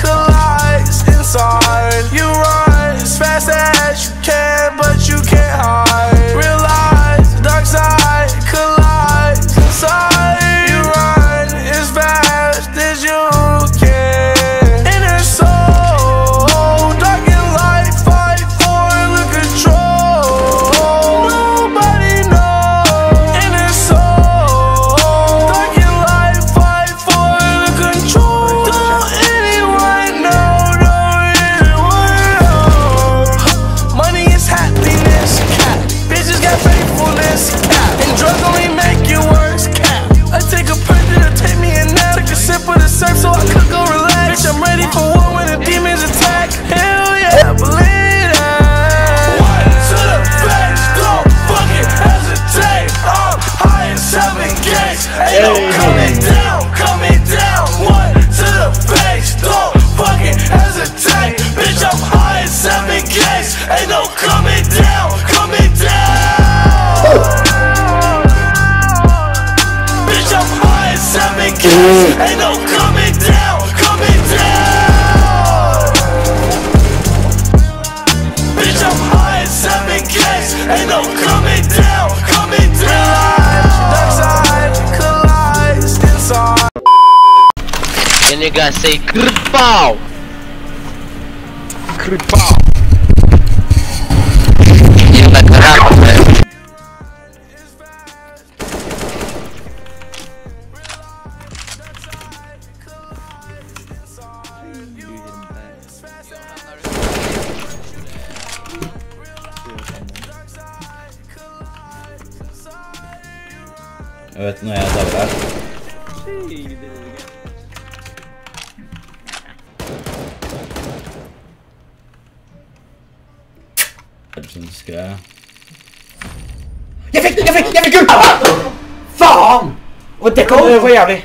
Collides inside. You run as fast as you can, high in seven. Ain't no coming down, coming down. Bitch, I'm high in seven gates. Ain't no coming down, coming down. Dark side collides inside. Then you gotta say krpau. Krypał! Jeg vet når jeg dauer her. Sånn Legends-greie. Jeg fikk den! Jeg fikk den! Jeg fikk gull! Ah! Faen! Det kan være jævlig.